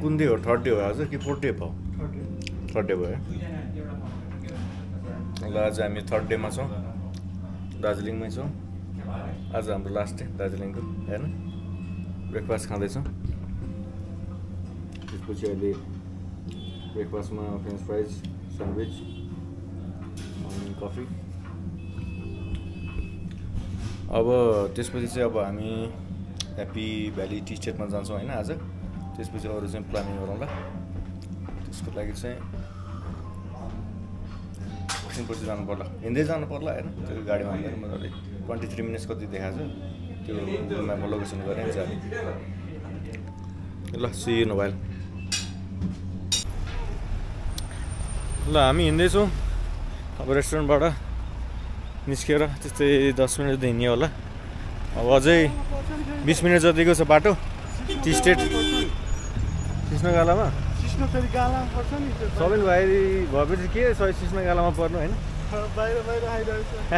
कुन डे हो third day हो आज कि फोर्थ डे भयो थर्ड डे भयो। ल आज हामी थर्ड डेमा छौँ। दार्जिलिङमै छौँ। आज हाम्रो लास्ट डे दार्जिलिङको होइन? ब्रेकफास्ट खाँदैछौँ। त्यसपछि अहिले ब्रेकफास्टमा फ्रेन्च फ्राइज स्यान्डविच अनि कफी अब त्यसपछि चाहिँ अब हामी ह्याप्पी भ्याली टी स्टेटमा जान्छौँ होइन आज? त्यसपछि अरू चाहिँ प्लानिङ गरौँला त्यसको लागि चाहिँ एकछिनपछि जानु पर्ला हिँड्दै जानु पर्ला होइन त्यो गाडीमा हुँदैन मजाले ट्वेन्टी थ्री मिनट्स कति देखाएको छ त्यो म्यापमा लोकेसन गरेँ नि जाने ल सी मोबाइल ल हामी हिँड्दैछौँ अब रेस्टुरेन्टबाट निस्केर त्यस्तै दस मिनट हिँड्यो होला अब अझै बिस मिनट जतिको छ बाटो टी स्टेट कृष्णगालामा सिस्नो फेरि गालामा पर्छ नि त्यो सबै भाइ भएपछि के सबै कृष्णगालामा पर्नु होइन? बाहिर बाहिर आइरहेको छ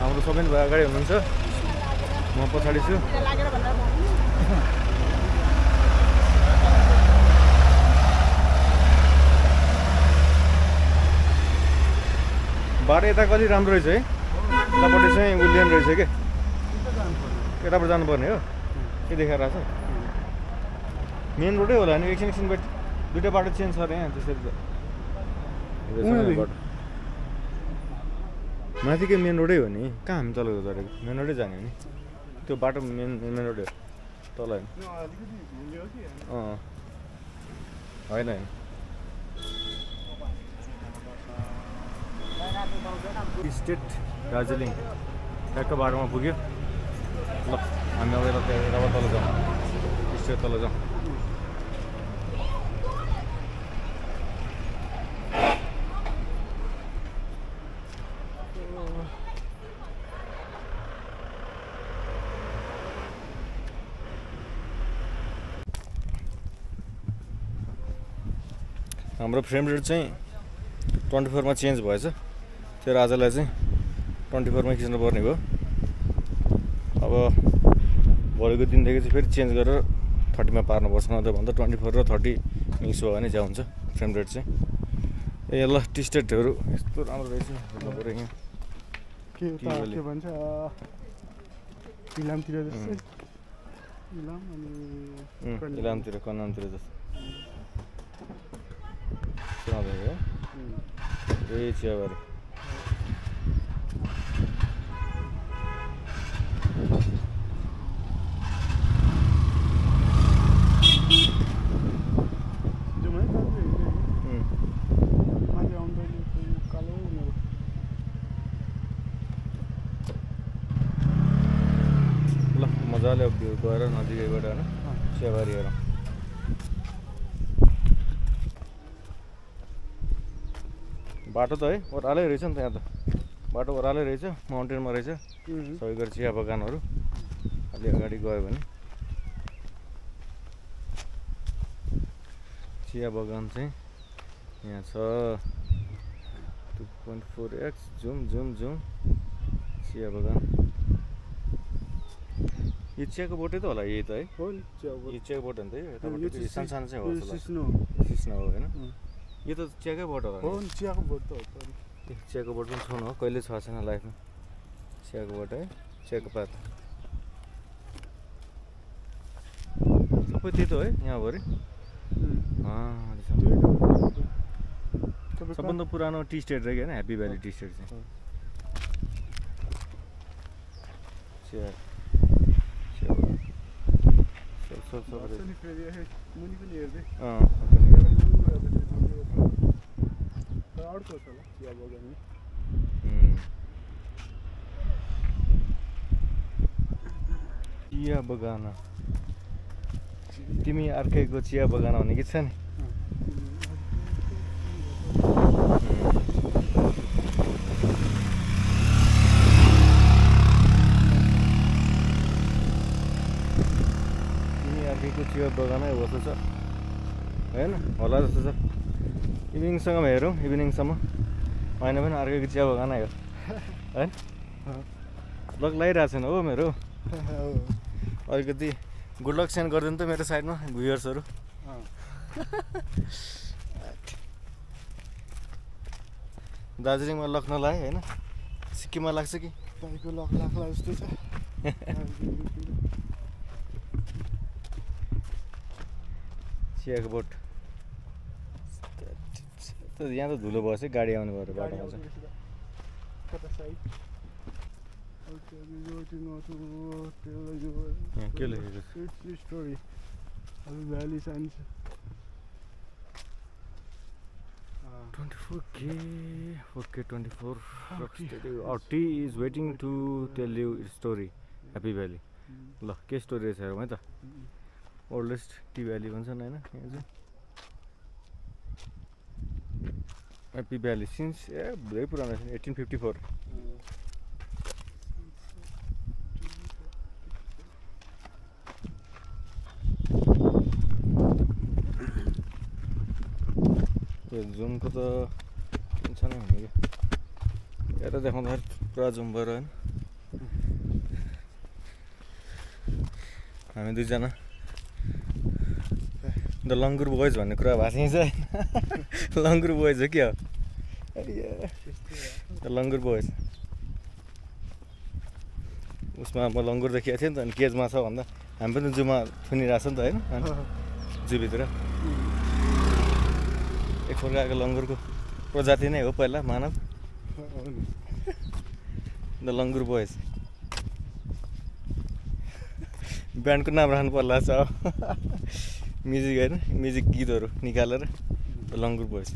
हाम्रो सबै भाइ अगाडि हुनुहुन्छ। म पछाडि छु। बाटो यता कति राम्रो रहेछ है? यतापट्टि चाहिँ उलियन रहेछ क्या यताबाट जानुपर्ने हो? के देखाएर छ? मेन रोडै होला नि एकछिन एकछिन दुइटा बाटो चेन्ज छ अरे यहाँ त्यसरी त माथिकै मेन रोडै हो नि कहाँ हामी तल गरेको मेन रोडै जाने हो नि त्यो बाटो मेन मेन रोडै हो तल होइन अलिकति भुल्यो कि अँ होइन होइन स्टेट दार्जिलिङ ट्याक्क बाटोमा पुग्यो ल हामी अब यता तल जाउँ स्टेट तल जाउँ हाम्रो फ्रेम रेट चाहिँ ट्वेन्टी फोरमा चेन्ज भएछ। त्यो आजलाई चाहिँ ट्वेन्टी फोरमै खिच्नु पर्ने भयो अब भोलिको दिनदेखि चाहिँ फेरि चेन्ज गरेर थर्टीमा पार्नुपर्छ नत्र भन्दा ट्वेन्टी फोर र थर्टी मिक्स भयो भने ज्या हुन्छ फ्रेम रेट चाहिँ। ए ल टी स्टेटहरू यस्तो राम्रो रहेछ। पऱ्यो यहाँ। के भन्छ? इलामतिर। इलामतिर कन्नामतिर जस्तो सुनाउँदै हो उम्, ए चियाबारी जाउँ है दाजु, हिँड्दै, उम्, हिँड्दै। माथि आउँदैन त्यो कालो उनीहरू ल मजाले अब भ्यू गएर नजिकैबाट होइन अँ, चियाबारी हेरौँ बाटो त है ओह्रालै रहेछ नि त यहाँ त। बाटो ओह्रालै रहेछ माउन्टेनमा रहेछ। उम्, सबैको चिया बगानहरू। अलि अगाडि गयो भने। चिया बगान चाहिँ यहाँ छ। Two point four X zoom zoom zoom चिया बगान। यो चियाको बोटै त होला यही त है। चियाको बोट हो नि त यो। सानो सानो चाहिँ हो सिस्नो। हो होइन। यो त चियाकै बोट होला हो नि चियाको बोट त हो चियाको बोट पनि छुनु हो कहिले छ छैन लाइफमा? चियाको बोट है चियाको पात। सबै त्यही त हो है यहाँभरि। सबभन्दा पुरानो टी स्टेट रहेछ होइन ह्याप्पी भ्याली टी स्टेट चाहिँ। चिया बगान। सब सब सब कहाँ छ रहेछ। नि फेरि ए, मुनि पनि हेर्दै अँ, पनि हेर। अर्को छ चिया बगान। तिमी अर्कैको चिया बगान भन्ने गीत छ नि। तिमी अर्कैको चिया बगानै हो जस्तो छ। होइन? होला जस्तो छ। इभिनिङसम्म हेरौँ इभिनिङसम्म होइन भने अर्कैको चिया बगानै हो होइन अँ। लग लगाइरहेको छैन हो मेरो हो। अलिकति गुड लक सेन्ड गरिदिनु त मेरो साइडमा भ्युयर्सहरू दार्जिलिङमा लक नलागे होइन सिक्किममा लाग्छ कि तपाईँको लक लाग्ला जस्तो छ चियाको बोट त यहाँ त धुलो बस्छ है गाडी आउने भएर गाडी बाटोमा के लेखेको story valley science. Twenty four के okay twenty four Okay. T is waiting to tell you story happy valley ल के स्टोरी रहेछ हेरौँ है त। ओल्डेस्ट टी भ्याली भन्छन् होइन? यहाँ चाहिँ। ह्याप्पी भ्याली सिन्स ए धेरै पुरानो रहेछ एटिन फिफ्टी फोर जुमको त छ नै हुने क्या यता देखाउँदाखेरि पुरा जुम भएर होइन हामी दुईजना द लङ्गुर बोइज भन्ने कुरा भएको छ लङ्गुर बोइज हो क्या? द लङ्गुर बोइज उसमा म लङ्गुर देखिएको थिएँ नि त अनि केजमा छ भन्दा हामी पनि जूमा थुनिरहेको छ नि त होइन जूभित्र एक प्रकारको लङ्गुरको प्रजाति नै हो पहिला मानव। द लङ्गुर बोइज ब्यान्डको नाम राख्नु पर्ला छ म्युजिक होइन म्युजिक गीतहरू निकालेर लङ्गुर बोइज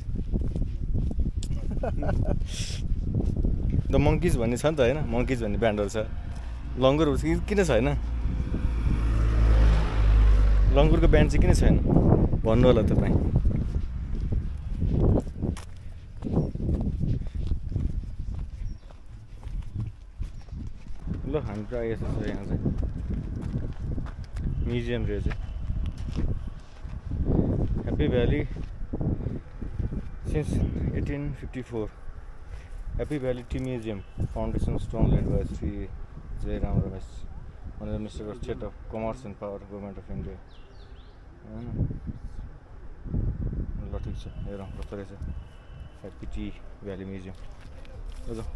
द मङ्किज भन्ने छ नि त होइन मङ्किज भन्ने ब्यान्डहरू छ लङ्गुर किन छैन लङ्गुरको ब्यान्ड चाहिँ किन छैन भन्नु होला तपाईँ ल हामी प्रायः यसो छ यहाँ चाहिँ म्युजियम रहेछ happy valley four happy valley tea museum foundation stone land by Shri Jairam Ramesh भनेर minister of state of commerce and power government of India होइन ल ठिक छ हेरौँ कस्तो रहेछ ह्याप्पी टी भ्याली म्युजियम ल जाउँ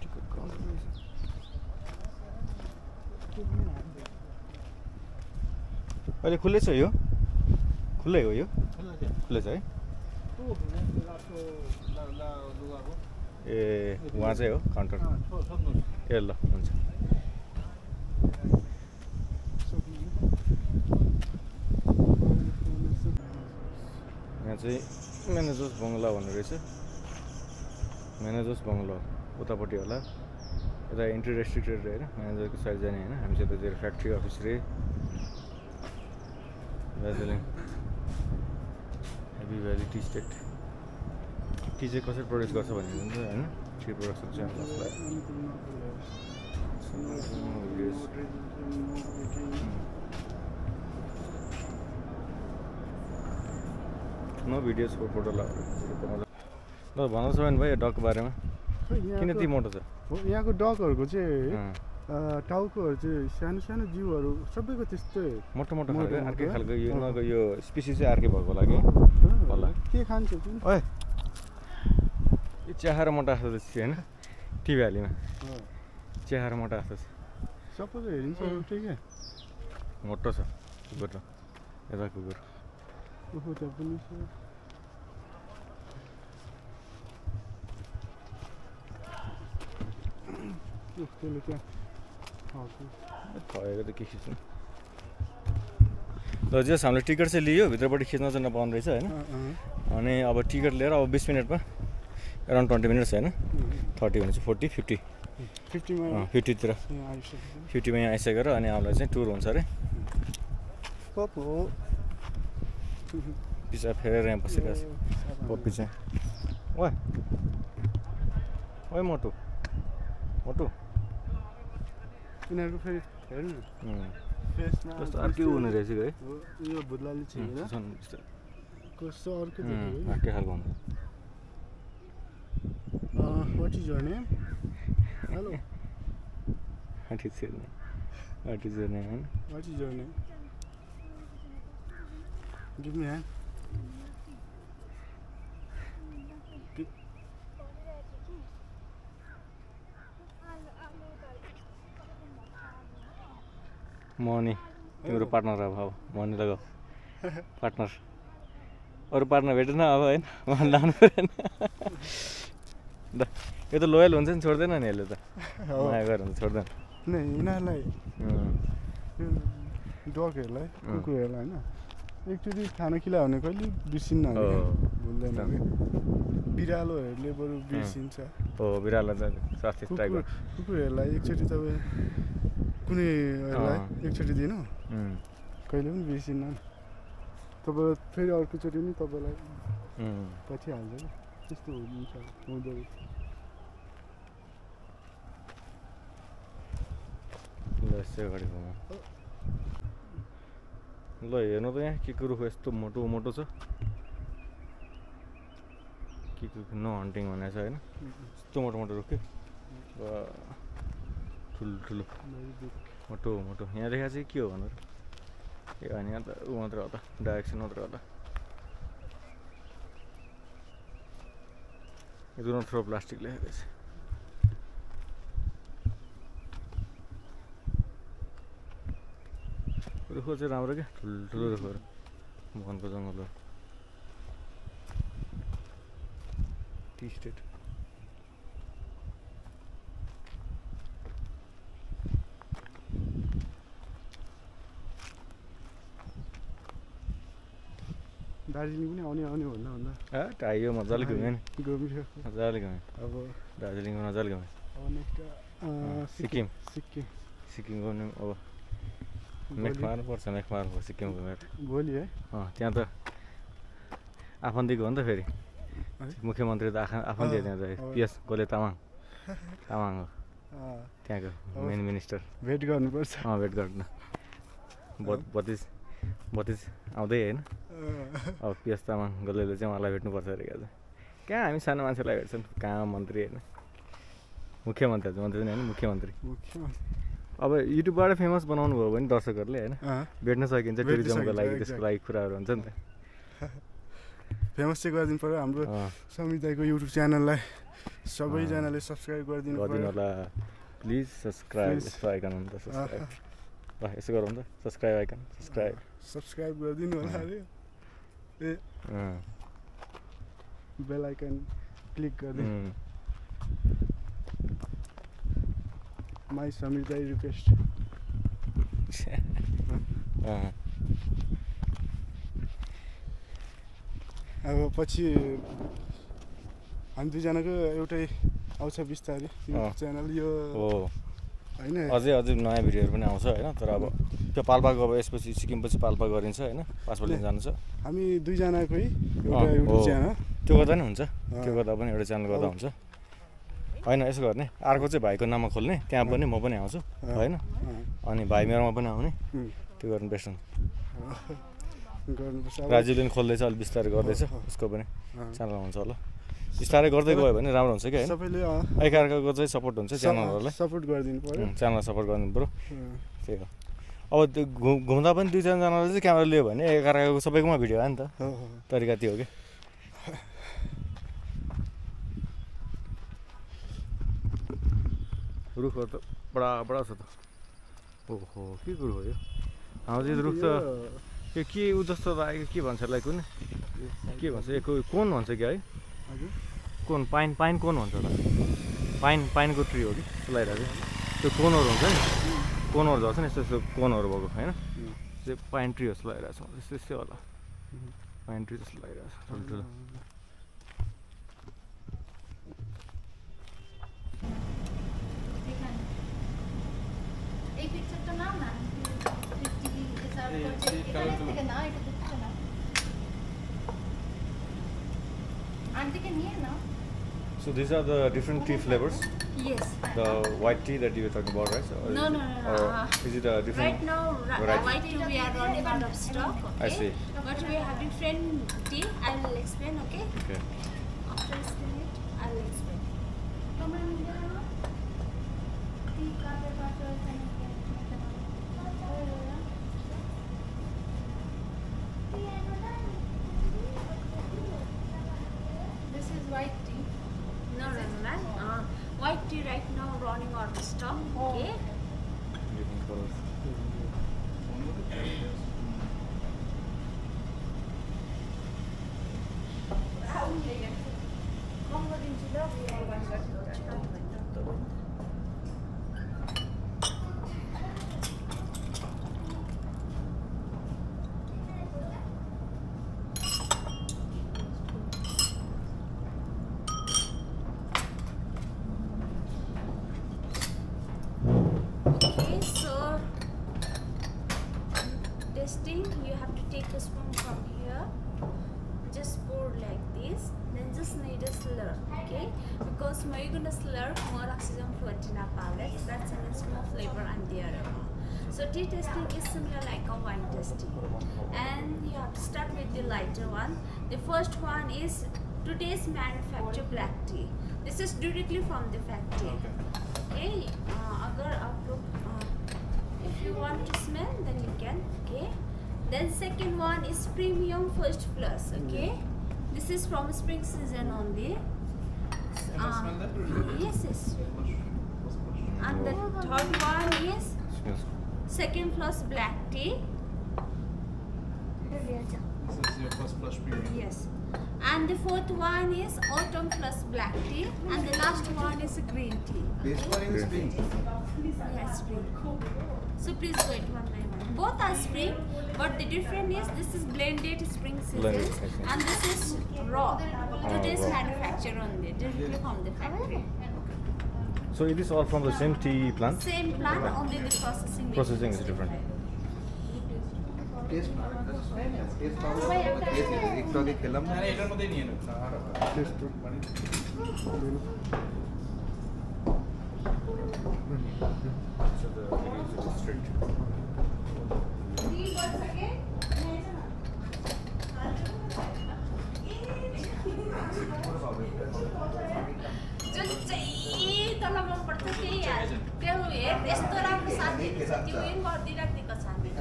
टिकट काउन्टर रहेछ अहिले खुल्लै छ यो? खुल्लै हो यो? खुल्लै छ। है? ए उहाँ चाहिँ हो काउन्टर। ए ल हुन्छ। यहाँ चाहिँ म्यानेजर्स बङ्गला भन्ने रहेछ। म्यानेजर्स बङ्गला उतापट्टि होला। यता इन्ट्री रेस्ट्रिक्टेड होइन म्यानेजरको साइड जाने होइन। हामी चाहिँ त्यतिर फ्याक्ट्री अफिस रे। Darjeeling heavy valley tea state tea चाहिँ कसरी प्रड्युस गर्छ भन्ने हुन्छ होइन टी प्रडक्सन चाहिँ हामीलाई नो भिडियोज फर फोटो ल भन्नुहोस् भने भाइ डकको बारेमा किन यति मोटो छ? यहाँको डगहरूको चाहिँ टाउकोहरू चाहिँ सानो सानो जिउहरू सबैको त्यस्तै मोटो मोटो खालको अर्कै खालको यो। उनीहरूको यो स्पिसिस चाहिँ अर्कै भएको होला कि? होला। के खान्छ ओए। यो चिहाएर मोटा जस्तो देखियो होइन टी भ्यालीमा। चिहाएर मोटा जस्तो छ सबैको हेरिन्छ क्या मोटो छ कुकुर त यता कुकुर। त्यहाँ पनि छ। खिच्नु ल जस हामीले टिकट चाहिँ लियो भित्रपट्टि खिच्न चाहिँ नपाउने रहेछ होइन अनि अब टिकट लिएर अब बिस मिनटमा एराउन्ड ट्वेन्टी मिनट्स होइन। थर्टी भने चाहिँ फोर्टी फिफ्टी फिफ्टीमा फिफ्टीतिर फिफ्टीमा यहाँ आइसकेर अनि हामीलाई चाहिँ टुर हुन्छ अरे हो पिसा फेरेर यहाँ बसिरहेको छ पप्पी चाहिँ ओए ओए मोटु मोटु तिनीहरूको फेरि हेर्नु कस्तो अर्कै हुने रहेछ है? भुतलाली कस्तो अर्कै खालको पछि जोड्ने हेलो। अझै झर्ने hand. मनी तिम्रो पार्टनर अब अब मनी लगाऊ। पार्टनर अरू पार्टनर भेटेन अब होइन उहाँ लानु परेन। ल यो त लोयल हुन्छ नि छोड्दैन नि यसले त। माया गरेर हुन्छ छोड्दैन। नै यिनीहरूलाई। डगहरूलाई। कुकुरहरूलाई होइन एकचोटि खाना खिला भने कहिले बिर्सिन्न भुल्दैन बिरालोहरूले बरु बिर्सिन्छ। हो बिरालो कुकुरहरूलाई एकचोटि तपाईँ अँ। एकचोटि दिनु कहिले पनि बिर्सिन्न। नि तपाईँ फेरि अर्कोचोटि पनि तपाईँलाई पछि हाल्छ कि त्यस्तो हुन्छ हुँदो ल हेर्नु त यहाँ के को रुख यस्तो मोटो मोटो छ। के को नो हन्टिङ भनेको छ होइन। यस्तो मोटो मोटो रुख के ठुलो ठुलो। मोटो मोटो। यहाँ देखा चाहिँ के हो भनेर। ए होइन यहाँ त ऊ मात्र हो त। डाइरेक्सन मात्र हो त। डु नट थ्रो प्लास्टिक लेखेको छ रुख चाहिँ राम्रो क्या। ठुल्ठुलो रुखहरू वनको जङ्गल हो। T state. दार्जिलिङ पनि आउने आउने भन्दा भन्दा। आइयो मजाले घुम्यो नि। गयो मजाले घुम्यो। अब दार्जिलिङमा मजाले घुम्यो। अब नेक्स्ट सिक्किम। सिक्किम। सिक्किम घुम्नु अब मेघमार पर्छ मेघमार हो सिक्किम घुमेर भोलि है? अँ त्यहाँ त आफन्तीको हो नि त फेरि? मुख्यमन्त्री त आफा आफन्ती त्यहाँ त पिएस गोले तामाङ। तामाङ हो। त्यहाँको मेन मिनिस्टर। भेट गर्नुपर्छ। अँ भेट गर्न। बत्तिस। बत्तिस आउँदै होइन? अब पिएस तामाङ गोलेले चाहिँ उहाँलाई भेट्नुपर्छ अरे क्या कहाँ हामी सानो मान्छेलाई भेट्छन् कहाँ मन्त्री होइन? मुख्यमन्त्री हजुर मन्त्री होइन मुख्यमन्त्री। अब युट्युबबाट फेमस बनाउनु भयो भने दर्शकहरूले होइन भेट्न सकिन्छ टुरिज्मको लागि त्यसको. लागि कुराहरू हुन्छ नि त। फेमस चाहिँ गरिदिनु पऱ्यो हाम्रो समिताको युट्युब च्यानललाई सबैजनाले सब्सक्राइब गरिदिनु होला। प्लिज सब्सक्राइब ल यसो गरौँ त। सब्सक्राइब आइकन सब्सक्राइब सब्सक्राइब गरिदिनु होला अरे ए बेल आइकन क्लिक गरिदिनु माई समिता रिक्वेस्ट अँ, अब पछि हामी दुईजनाको एउटै आउँछ बिस्तारै। च्यानल यो होइन। अझै अझै नयाँ भिडियोहरू पनि आउँछ होइन तर अब त्यो पाल्पाको अब यसपछि सिक्किमपछि पाल्पा गरिन्छ होइन पासपोर्ट लिन जानु छ हामी दुईजनाकै त्यो गर्दा नि हुन्छ त्यो। गर्दा पनि एउटा च्यानल गर्दा हुन्छ। होइन यसो गर्ने। अर्को चाहिँ भाइको नाममा खोल्ने त्यहाँ पनि म पनि आउँछु। होइन। अनि भाइ मेरोमा पनि आउने। त्यो गर्नु बेस्ट हुन्छ। राजुले पनि खोल्दैछ अलिक बिस्तारै गर्दैछ। उसको पनि। च्यानल हुन्छ होला। बिस्तारै गर्दै गयो भने राम्रो हुन्छ कि होइन? सबैले एकअर्काको चाहिँ सपोर्ट हुन्छ च्यानलहरूलाई सपोर्ट गरिदिनु पऱ्यो। च्यानल सपोर्ट गर्नु पऱ्यो। त्यही हो। अब त्यो घु- घुम्दा पनि दुई तिनजनाले चाहिँ क्यामेरा लियो भने एकअर्काको सबैकोमा भिडियो आयो नि त। तरिका त्यो हो कि रुखहरू त बडा बडा छ त। ओहो के कुरो हो यो? हाम्रो रुख त यो के ऊ जस्तो लागेको के भन्छ यसलाई कुन? के भन्छ यो कोन भन्छ कि है? हजुर। कोन पाइन पाइन कोन हुन्छ त? पाइन पाइनको ट्री हो कि? लगाइरहेको त्यो कोनहरू हुन्छ नि? कोनहरू झर्छ नि? यस्तो यस्तो कोनहरू भएको होइन? त्यो पाइन ट्री जस्तो लगाइरहेको छ। त्यस्तो त्यस्तै होला। पाइन ट्री जस्तो लगाइरहेको छ ठुल्ठुलो। Picture So these are the different tea flavors? Yes. The white tea that you were talking about, right? So uh, no, no, no. no. Uh, is it a different Right now, uh, variety? white tea we are running out of stock. Okay? I see. But we have different tea. I will explain, okay? Okay. After activity right now running on stop. Okay. How many? How many? So tea testing is similar like a wine tasting. And you have to start with the lighter one. The first one is today's manufacture black tea. This is directly from the factory. Okay. Uh, agar uh, if you want to smell, then you can. Okay. Then second one is premium first plus. Okay. This is from spring season only. Um, yes, yes. And the third one is. Yes second plus black tea This is your first flush period. yes and the fourth one is autumn plus black tea and the last one is green tea Base one in spring. Yes, spring. So please go it one by one. Both are spring, but the difference is this is blended spring season Blended, okay. and this is raw. Ah, Today's raw. manufacture only, directly from the factory. So it is all from the same tea plant? Same plant, only the processing. Processing is different. Taste taste power taste ಇದೆ একটু আগে খেলাম না, না, এটার মধ্যেই নিয়ে নেব Taste to- So the it is strict. जो restaurant साथीहरू त्यो उयो गरिदिइराखेको छ हामीले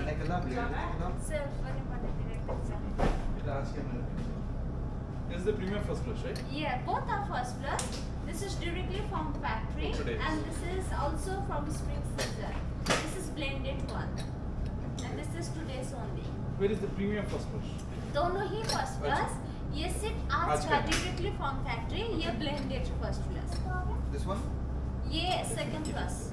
This is the premium first blush, right? Yeah, both are first blush. This is directly from factory and this is also from spring season. This is blended one. And this is today's only. Where is the premium first blush? दोनों ही first plus ये सिर्फ़ आज का directly from factory. ये blended first plus This one? ये second plus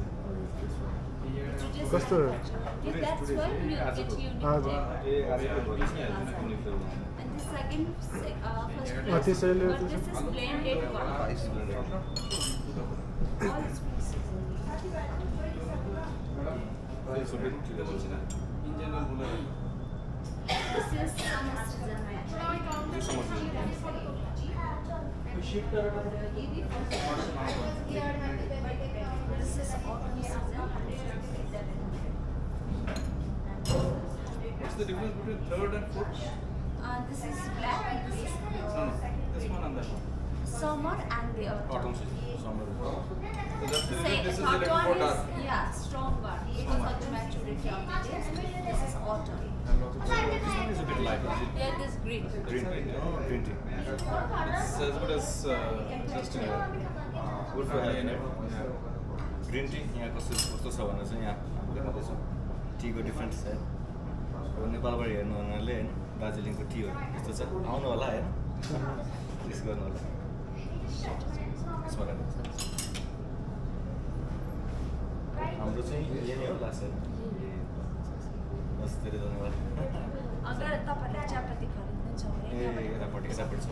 कस्तो that's why you get unique त्यसैले ये भी What's the difference between third and fourth? Uh, this is black and this No, no. This one and that one. Summer and the autumn. Autumn season. Summer. So that's the, Say, this is the one is, yeah, stronger. It is got the maturity of the days. This is autumn. This one is a bit lighter. Yeah, this green. Green tea. Yeah. Oh, green tea. It's as good as uh, just uh, good for yeah. Green tea यहाँ कस्तो कस्तो छ भने चाहिँ यहाँ देखाउँदैछ टीको different छ अब नेपालबाट हेर्नु हुनाले होइन दार्जिलिङको टीहरू यस्तो छ आउनु होला होइन टेस्ट गर्नु होला। हाम्रो चाहिँ यही नै हो लास्ट होइन हस् धेरै धन्यवाद ए यतापट्टि यतापट्टि छ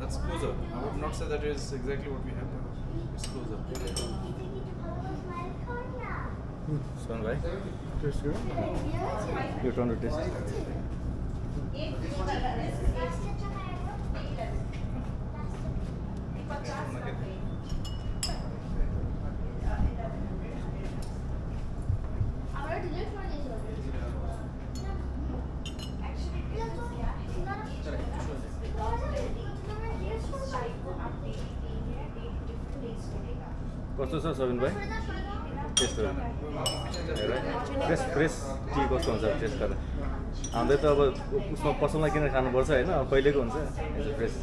that's closer. I would not say that is exactly what we have, but it's closer. Hmm. This one, right? Taste. You want to taste it? Okay. Sabin भाइ हेर फ्रेस फ्रेस टी कस्तो हुन्छ टेस्ट गरेर हामीले त अब उसमा पसलमा किनेर खानुपर्छ होइन अब कहिलेको हुन्छ। फ्रेस।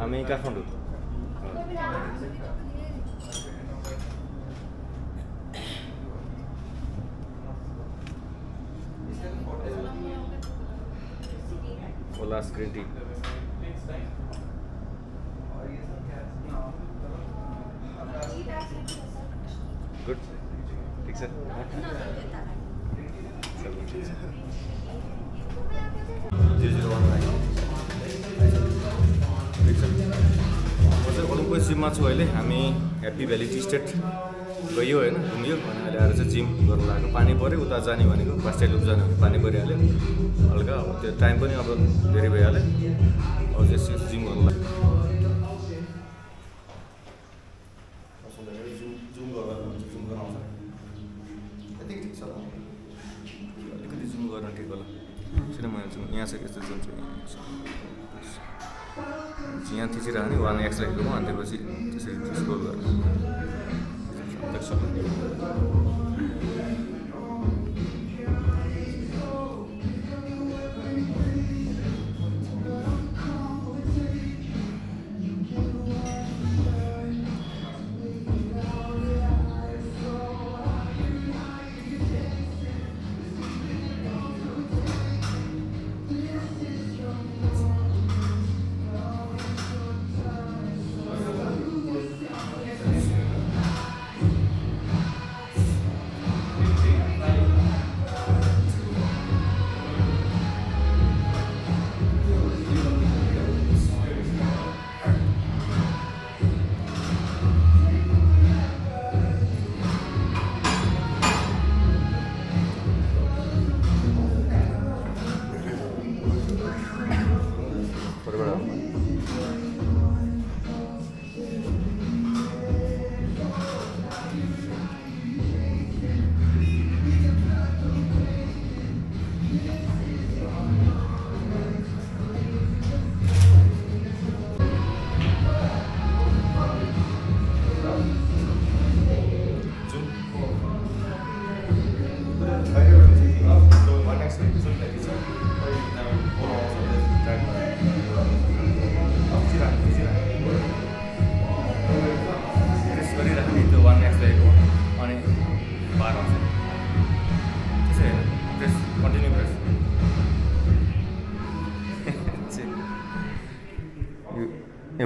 हामी काठमाडौँ। ओलास ग्रिन टी गुड ठिक छ म जिममा छु अहिले हामी ह्याप्पी भ्याली टी स्टेट गयो होइन घुमियो अनि अहिले आएर चाहिँ जिम गर्नु लागेको पानी पऱ्यो उता जाने भनेको फर्स्ट टाइम जाने भने पानी परिहाल्यो हल्का अब त्यो टाइम पनि अब धेरै भइहाल्यो अब चाहिँ जिम गर्नु लाग्यो जुम जुम गर्दा जुम गर्न आउँछ यतिकै ठिक छ होला अलिकति जुम गर्न ठिक होला किन मैले जुम यहाँ छ यस्तो जुम चाहिँ यहाँ भने वान एक्स राखेको अनि त्यसपछि त्यसरी स्क्रोल गर्नु।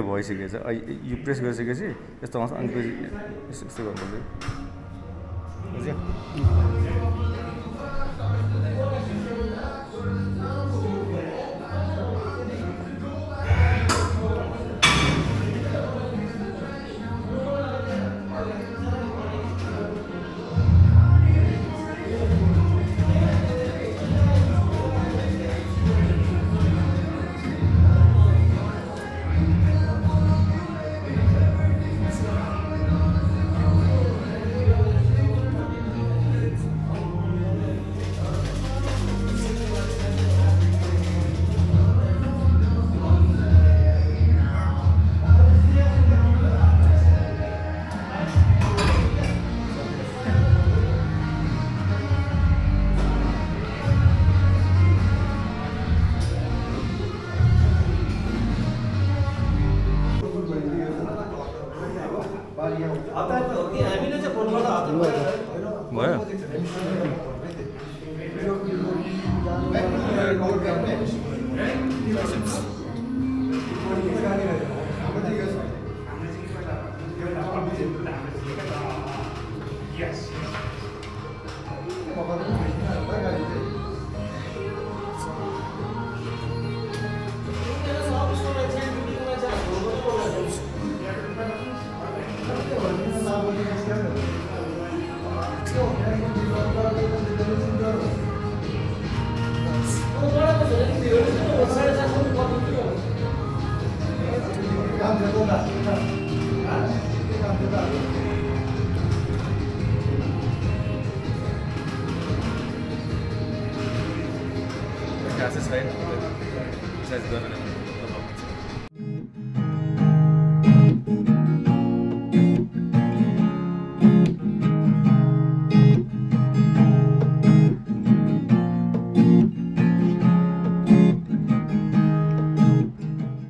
ए भइसकेछ। यो प्रेस गरिसकेपछि यस्तो आउँछ। अनि यस्तो गर्नुपर्छ। बुझ्यो